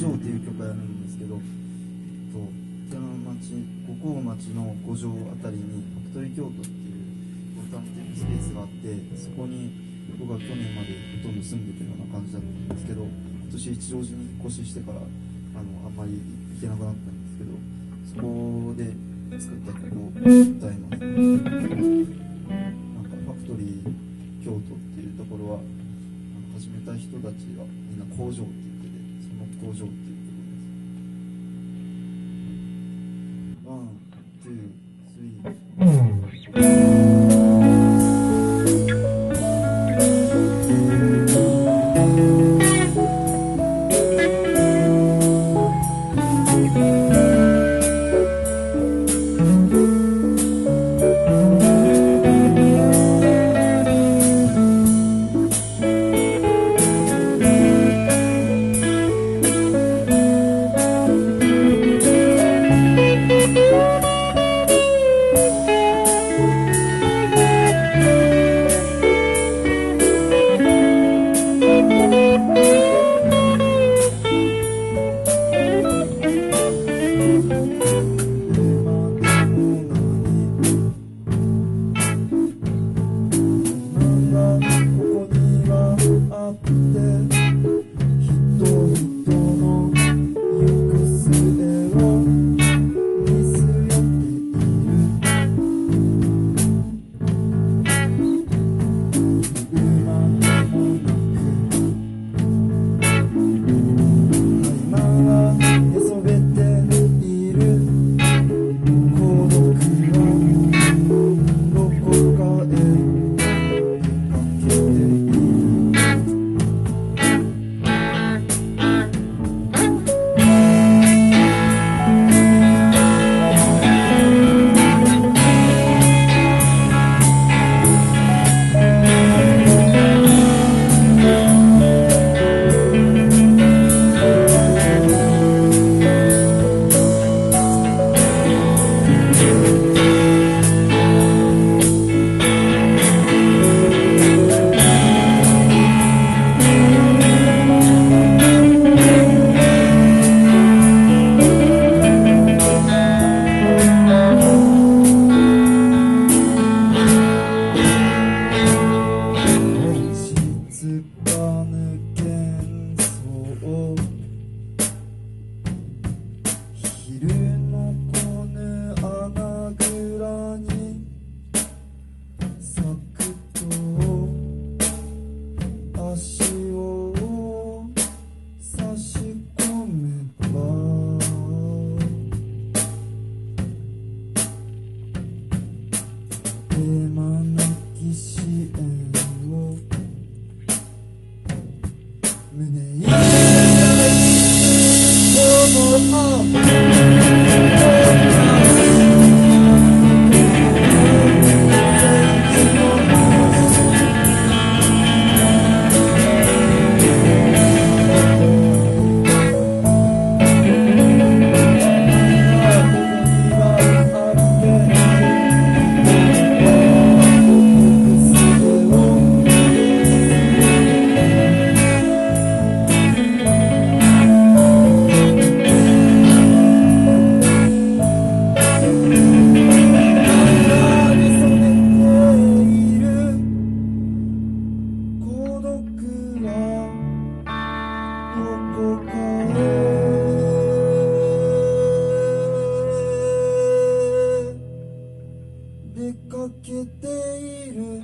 城っていう曲をやるんですけど、と寺の町五甲町の五条あたりにファクトリー京都っていうボタンっていうスペースがあってそこに僕は去年までほとんど住んでたような感じだったんですけど今年一乗寺に引っ越ししてからあのあんまり行けなくなったんですけどそこで作った曲を歌います。なんかファクトリー京都っていうところは始めた人たちがみんな工場って言っててその工場っていう曲ですワン、ツー、スリー。こいる